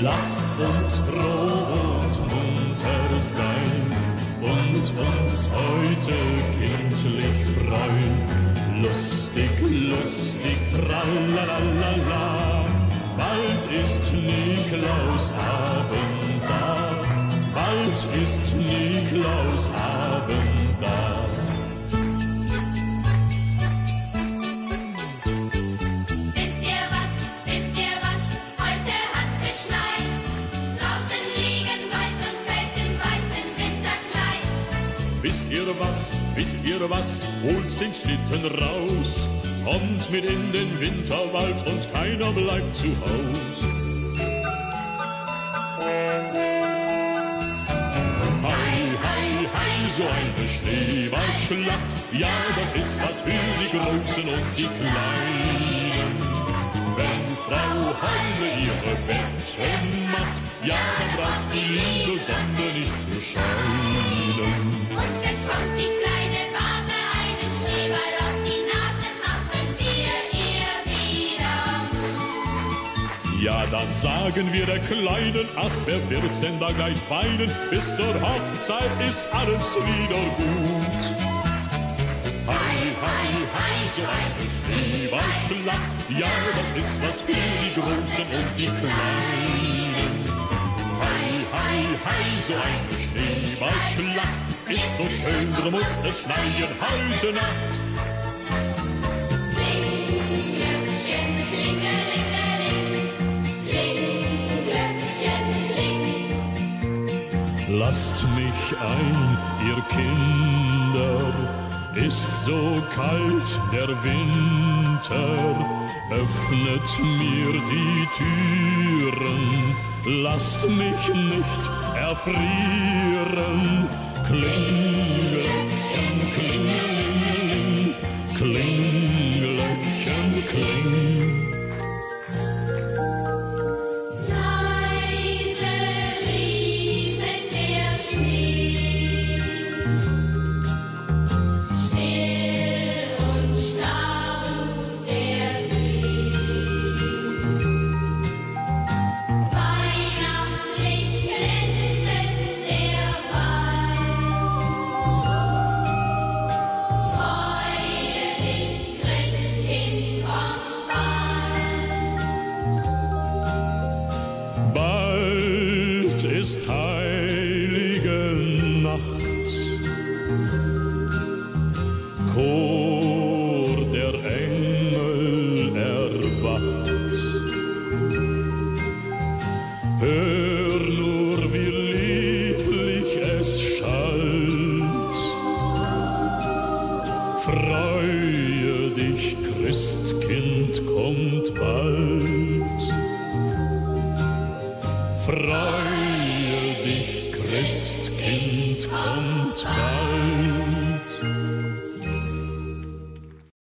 Lasst uns froh und munter sein und uns heute kindlich freuen. Lustig, lustig, tralalala, bald ist Niklaus Abend da, bald ist Niklaus Abend da. Wisst ihr was, wisst ihr was, holt den Schlitten raus, kommt mit in den Winterwald und keiner bleibt zu Haus. Hei, hei, hei, so eine Schneeballschlacht, ja, das ist was für die Großen und die Kleinen. Wenn Frau Heile ihre Betten macht, ja, dann braucht die liebe Sonne nicht zu scheinen. Ja, dann sagen wir der Kleinen, ach, wer wird's denn da gleich weinen? Bis zur Hochzeit ist alles wieder gut. Hei, hei, hei, so eine Schneeballschlacht, ja, das ist was für die Großen und die Kleinen. Hei, hei, hei, so eine Schneeballschlacht ist so schön, drum muss es schneien heute Nacht. Lasst mich ein, ihr Kinder, ist so kalt der Winter, öffnet mir die Türen, lasst mich nicht erfrieren. Klinglöckchen, Christkind kommt bald. Freue